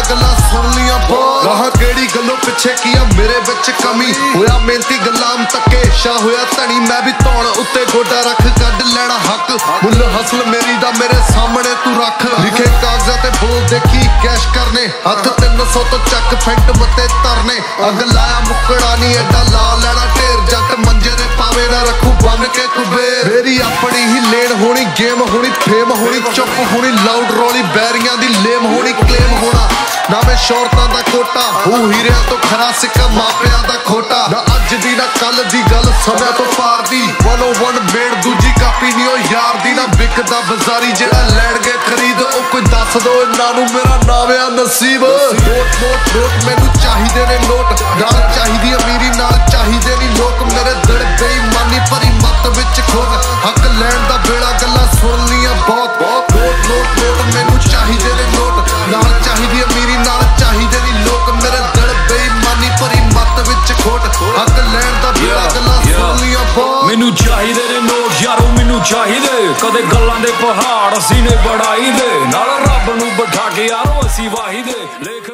ਵੇਲਾ ਗੱਲਾਂ ਸੁਣ ਲੀਆਂ ਬਹੁਤ ਰਾਹ ਕਿਹੜੀ ਗੱਲੋਂ ਪਿੱਛੇ ਕੀ ਆ ਮੇਰੇ ਵਿੱਚ ਕਮੀ? ਹੋਇਆ ਮਿਹਨਤੀ ਗੁਲਾਮ ਤੱਕੇ ਸ਼ਾ ਹੋਇਆ ਧਣੀ। ਮੈਂ ਵੀ ਧੌਣ ਉੱਤੇ ਗੋਡਾ ਰੱਖ, ਕੱਢ ਲੈਣਾ ਹੱਕ। ਮੁੱਲ ਹਸਲ ਮੇਰੀ ਦਾ ਮੇਰੇ ਸਾਹਮਣੇ ਤੂੰ ਰੱਖ। ਲਿਖੇ ਕਾਗਜ਼ਾਂ ਤੇ ਬੋਲ ਦੇਖੀ ਕੈਸ਼ ਕਰਨੇ? ਹੱਥ 300 ਤੋਂ ਚੱਕ ਫੈਂਟ ਮਤੇ ਤਰਨੇ ਅੱਗ ਲਾਇਆ ਮੁੱਕੜਾ ਨਹੀਂ ਐਡਾ ਲਾ ਲੈਣਾ ਢੇਰ। ਜੱਟ ਮੰਜੇ ਦੇ ਪਾਵੇ ਨਾ ਰੱਖੂ, ਬੰਨ ਕੇ ਕੁਬੇਰ ਮੇਰੀ ਆਪਣੀ ਹੀ ਲੇਨ ਹੋਣੀ, ਗੇਮ ਹੋਣੀ, ਫੇਮ ਹੋਣੀ, ਚੁੱਪ ਹੋਣੀ ਲਾਊਡ ਰੋਲੀ ਬੈਰੀਆਂ ਦੀ ਸ਼ੌਰਤਾਂ ਦਾ ਕੋਟਾ, ਹੂ ਹੀਰਿਆਂ ਤੋਂ ਖਰਾ ਸਿੱਕਾ, ਮਾਪਿਆਂ ਦਾ ਖੋਟਾ। ਨਾ ਅੱਜ ਦੀ, ਨਾ ਕੱਲ ਦੀ ਗੱਲ ਸਮਿਆਂ ਤੋਂ ਪਾਰ ਦੀ। 101 ਬੇੜ ਦੂਜੀ ਕਾਪੀ ਨਹੀਂ ਉਹ ਯਾਰ ਦੀ। ਨਾ ਵਿਕਦਾ ਬਾਜ਼ਾਰੀ ਜਿਹੜਾ ਲੈਣਗੇ ਖਰੀਦ, ਉਹ ਕੋਈ ਦੱਸ ਦੋ ਇਹਨਾਂ ਨੂੰ ਮੇਰਾ ਨਾਮ ਆ ਨਸੀਬ। ਨੋਟ ਨੋਟ ਨੋਟ, ਮੈਨੂੰ ਚਾਹੀਦੇ ਨੇ ਨੋਟ। ਨਾਲ ਚਾਹੀਦੀ ਅਮੀਰੀ, ਨਾਲ ਚਾਹੀਦੇ ਨਹੀਂ ਲੋਕ। ਮੇਰੇ ਦਿਲ ਬੇਈਮਾਨੀ ਭਰੀ ਮੱਤ ਵਿੱਚ ਖੋਦ ਹੱਕ ਲੈਣ ਦਾ ਵੇਲਾ ਗੱਲਾਂ ਸੁਣ ਲੀਆਂ ਮੈਨੂੰ ਚਾਹੀਦੇ ਨੇ ਨੋਟ ਯਾਰੋ ਮੈਨੂੰ ਚਾਹੀਦੇ। ਕਦੇ ਗੱਲਾਂ ਦੇ ਪਹਾੜ ਅਸੀਂ ਨੇ ਬੜਾਈ ਦੇ ਨਾਲ ਰੱਬ ਨੂੰ ਬਿਠਾ ਕੇ ਯਾਰੋ ਅਸੀਂ ਵਾਹੀਦੇ। ਲੇਖ